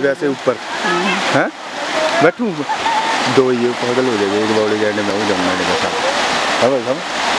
वैसे ऊपर। हाँ। हैं। बैठू। दो ये पागल हो जाएगा एक बावड़े जाने में हो जाऊँगा मेरे साथ।